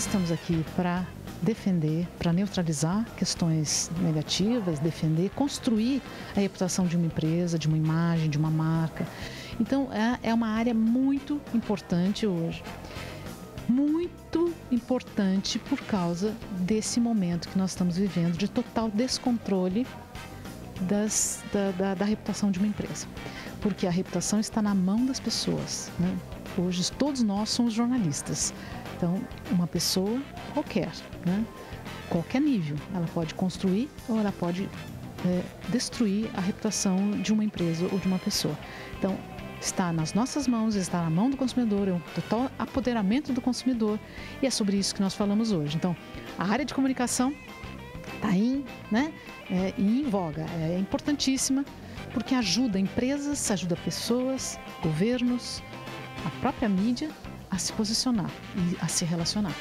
estamos aqui para defender, para neutralizar questões negativas, defender, construir a reputação de uma empresa, de uma imagem, de uma marca. Então, é, é uma área muito importante hoje. Muito importante por causa desse momento que nós estamos vivendo de total descontrole das, da, da, da reputação de uma empresa. Porque a reputação está na mão das pessoas. Né? Hoje, todos nós somos jornalistas. Então, uma pessoa qualquer, né? qualquer nível, ela pode construir ou ela pode é, destruir a reputação de uma empresa ou de uma pessoa. Então, está nas nossas mãos, está na mão do consumidor, é um total apoderamento do consumidor e é sobre isso que nós falamos hoje. Então, a área de comunicação está em, né, é, em voga, é importantíssima porque ajuda empresas, ajuda pessoas, governos, a própria mídia a se posicionar e a se relacionar.